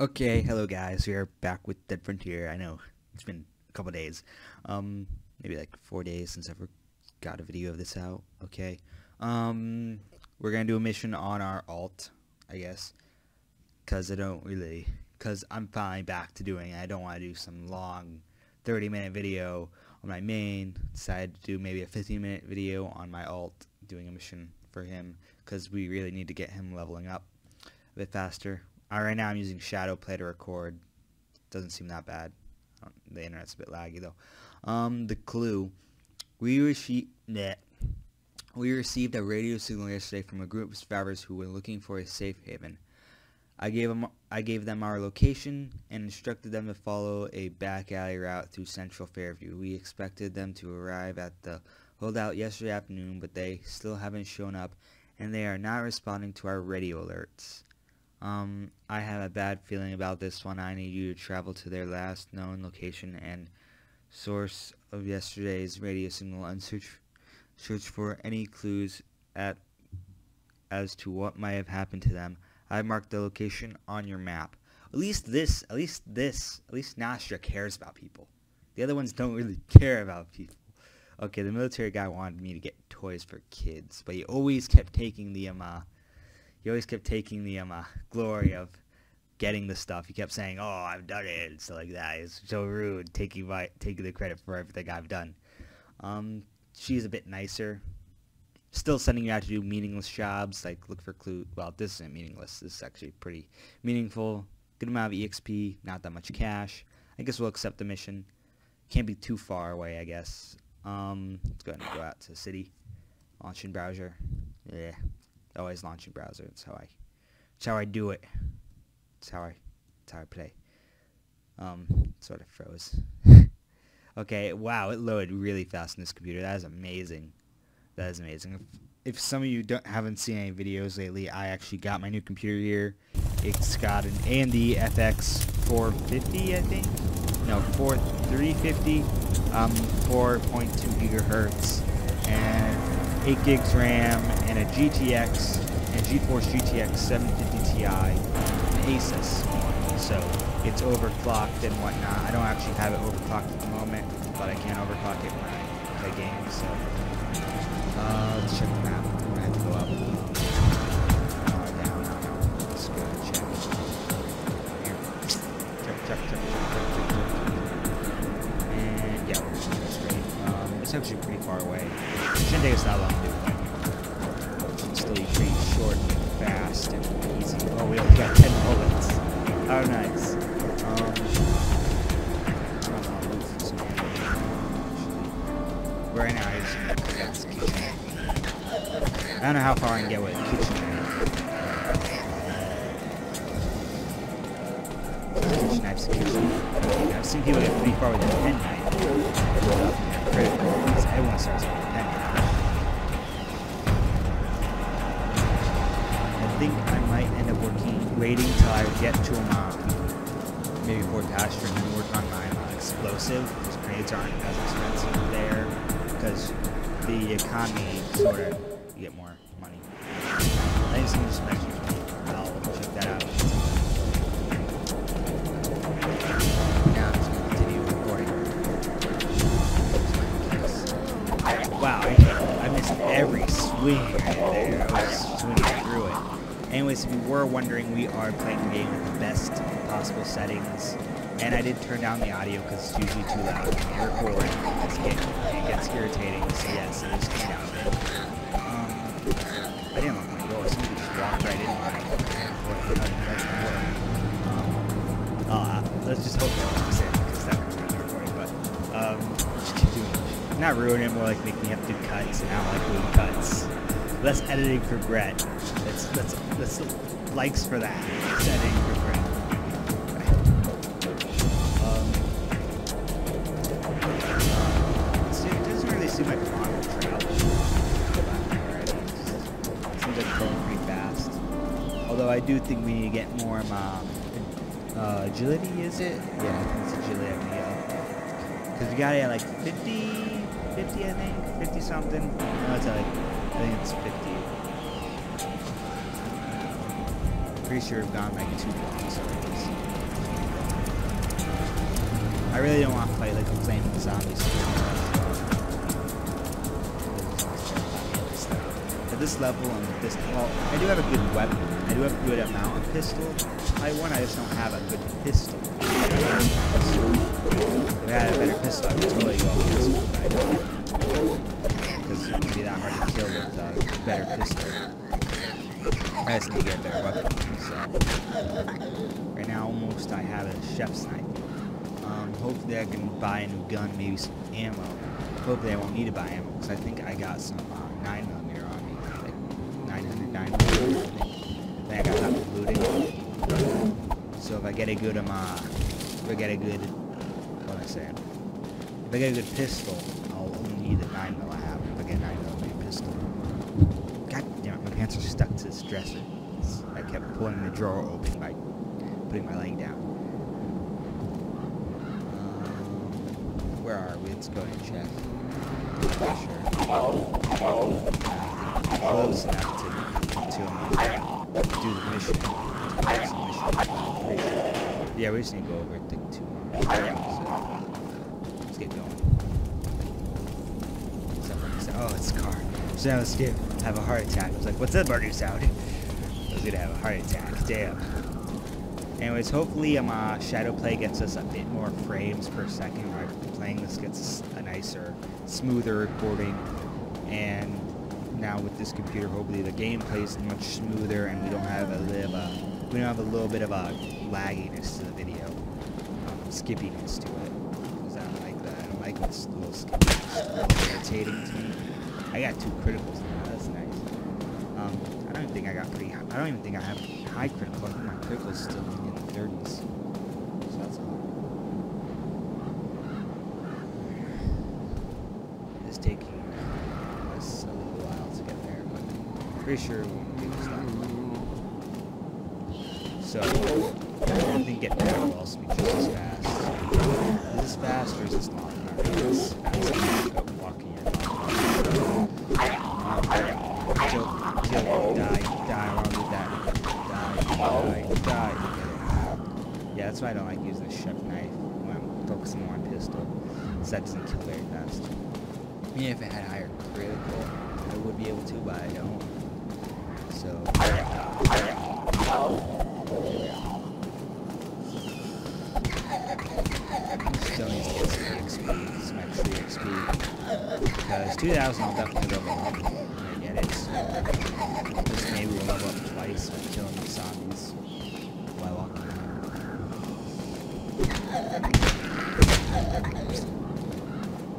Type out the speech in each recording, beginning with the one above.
Okay, hello guys. We are back with Dead Frontier. I know it's been a couple days, um, maybe like four days since I've got a video of this out. Okay, um, we're gonna do a mission on our alt, I guess, cause I don't really, cause I'm finally back to doing. it. I don't want to do some long, 30 minute video on my main. Decided to do maybe a 15 minute video on my alt, doing a mission for him, cause we really need to get him leveling up a bit faster. Uh, right now I'm using Shadow Play to record. Doesn't seem that bad. Um, the internet's a bit laggy though. Um, the clue. We received we received a radio signal yesterday from a group of survivors who were looking for a safe haven. I gave them I gave them our location and instructed them to follow a back alley route through Central Fairview. We expected them to arrive at the holdout yesterday afternoon, but they still haven't shown up, and they are not responding to our radio alerts. Um, I have a bad feeling about this one. I need you to travel to their last known location and source of yesterday's radio signal and search, search for any clues at as to what might have happened to them. I marked the location on your map. At least this, at least this, at least Nastya cares about people. The other ones don't really care about people. Okay, the military guy wanted me to get toys for kids, but he always kept taking the um, uh, he always kept taking the um, uh, glory of getting the stuff. He kept saying, "Oh, I've done it," and stuff like that. It's so rude, taking my taking the credit for everything I've done. Um, she's a bit nicer. Still sending you out to do meaningless jobs, like look for clue. Well, this isn't meaningless. This is actually pretty meaningful. Good amount of EXP, not that much cash. I guess we'll accept the mission. Can't be too far away, I guess. Um, let's go ahead and go out to the city. Launch in browser. Yeah, always launching browser. That's how I, that's how I do it. That's how I, that's how I play. Um, sort of froze. okay, wow, it loaded really fast on this computer. That is amazing. That is amazing. If, if some of you don't haven't seen any videos lately, I actually got my new computer here. It's got an AMD FX 450, I think. No, 4 350, um, 4.2 gigahertz, and 8 gigs RAM, and a GTX and GeForce GTX 750 Ti and Asus. So it's overclocked and whatnot. I don't actually have it overclocked at the moment, but I can overclock it when I play games. So uh, let's check the map. With pen knife. Critical. Everyone starts with a pen knife. I think I might end up working, waiting till I get to a um, maybe Fort Pastor and then work on my uh, explosive, because grenades aren't as expensive there, because the economy sort of, you get more money. I think someone just every swing there. Swinging through it. Anyways, if you were wondering, we are playing the game with the best possible settings. And I did turn down the audio because it's usually too loud when record. It's get, it gets irritating, so yes, it is turned down. Um, I didn't lock my door. Somebody just walked right in my um, uh, let's just hope it because Not ruin it, more like make me have to do cuts, and I don't like doing cuts. Less editing for Brett. Let's let's let's likes for that. Less editing for Brett. Um, see, it doesn't really seem like will travel. Seems like going pretty fast. Although I do think we need to get more um, uh, agility. Is it? Yeah, I think it's agility. Because we got it at like 50, 50 I think, 50 something. No, it's like I think it's 50. Pretty sure I've gone like two blocks. I really don't want to fight like a flaming zombies. At this level and this, well, I do have a good weapon. I do have a good amount of pistol. I one, I just don't have a good pistol. If I had a better pistol, I would totally go pistol, but I don't. Because it would be that hard to kill with a better pistol. I just need to get a better weapon. So right now, almost I have a chef's knife. Um, hopefully I can buy a new gun, maybe some ammo. Hopefully I won't need to buy ammo because I think I got some uh, 9mm on me, like 900, 900. I think I got that looting. So if I get a good, um, uh, if I get a good, If I get a good pistol, I'll only need the 9mm I have. If I get a 9mm pistol. God damn it, my pants are stuck to this dresser. I kept pulling the drawer open by putting my leg down. Um, where are we? Let's go and check. Close enough to, to um, do the mission. The mission. Yeah, we just need to go over like two more. So, let's get going. Oh, it's a car. So I was scared. Have a heart attack. I was like, what's that burning sound? I was gonna have a heart attack. Damn. Anyways, hopefully um, uh, Shadowplay gets us a bit more frames per second. Right? Playing this gets a nicer, smoother recording. And now with this computer, hopefully the gameplay is much smoother and we don't have a little, uh, we don't have a little bit of a lagginess to the video, um, skippiness to it. Because that. A little. Irritating to me. I got two criticals now. That's nice. Um, I don't even think I got pretty. I don't even think I have high critical. I think my critical is still in the 30s. So that's all. It's taking us a little while to get there, but I'm pretty sure we'll be to stop. So, I don't think getting there will also be just as fast. Is this fast or is this not? Alright, this fast. I'm gonna go walking in. Um, Jill, Jill, die, die, wrong with that. Die, die, die. Yeah, that's why I don't like using the chef knife when I'm focusing more on pistol. Because that doesn't kill very fast. I mean, if it had higher critical, I would be able to, but I don't. So. Still needs to get some XP, some extra XP. Because 2000 I'll definitely level up when I get it. So just maybe we'll level up twice by killing the zombies while walking around.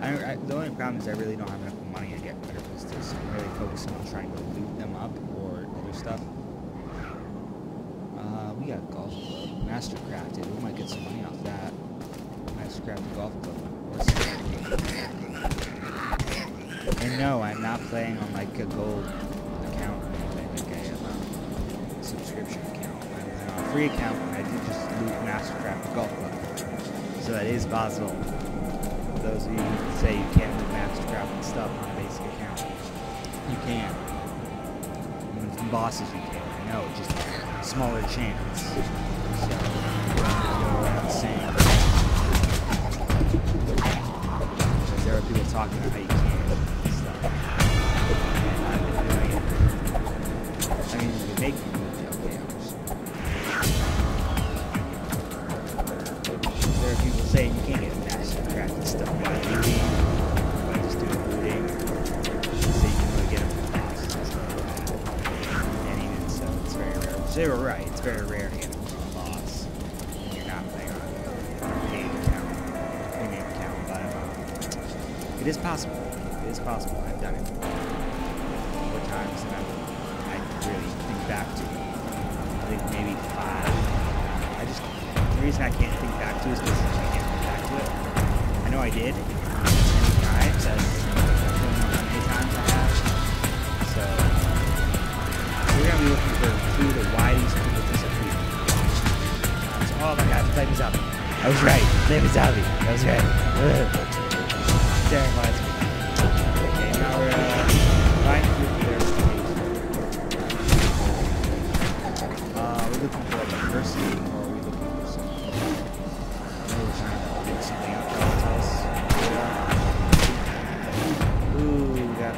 I, don't- I, the problem is I really don't have enough money to get better pistols. I'm really focusing on trying to loot them up or other stuff. Uh, we got a golf club. Mastercrafted. We might get some money off that. Mastercrafted golf club. And no, I'm not playing on like a gold account or anything, like a um, subscription account. I'm playing on a free account. I did just loot Mastercraft Golf Club. So that is possible. For those of you who say you can't do Mastercraft and stuff on a basic account, you can. Even from bosses you can. I know, just smaller chance. So, there are people talking about how you They were right, it's very rare to get a boss. You're not playing on a paid account, premium account, but um, it is possible. It is possible. I've done it Flame Zombie. I was right. Flame Zombie. I was right. Terrifies me. Okay, now we're uh, finding food for their Uh, we're see, or are we looking for something? Trying to look something that will tell us where we are. Ooh, we got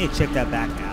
Need to check that back alley.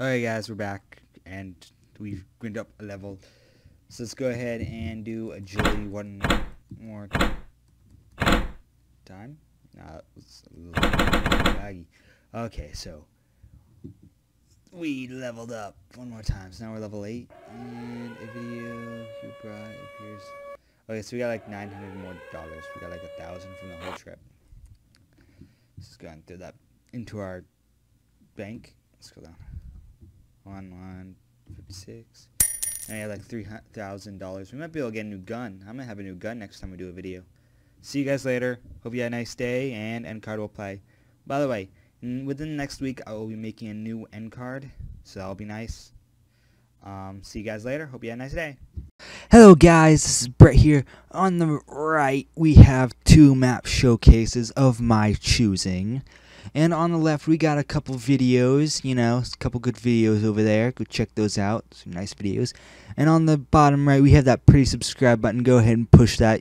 Alright guys, we're back and we've grinned up a level. So let's go ahead and do agility one more time. Nah, was a little. Okay, so we leveled up one more time. So now we're level 8. And a video appears. Okay, so we got like 900 more dollars. We got like a thousand from the whole trip. Let's go and throw that into our bank. Let's go down. One. And we have like three thousand dollars. We might be able to get a new gun. I'm gonna have a new gun next time we do a video. See you guys later. Hope you had a nice day, and end card will play. By the way, within the next week, I will be making a new end card, so that'll be nice. Um, see you guys later. Hope you had a nice day. Hello guys, this is Brett here. On the right, we have two map showcases of my choosing. And on the left, we got a couple videos, you know, a couple good videos over there. Go check those out. Some nice videos. And on the bottom right, we have that pretty subscribe button. Go ahead and push that.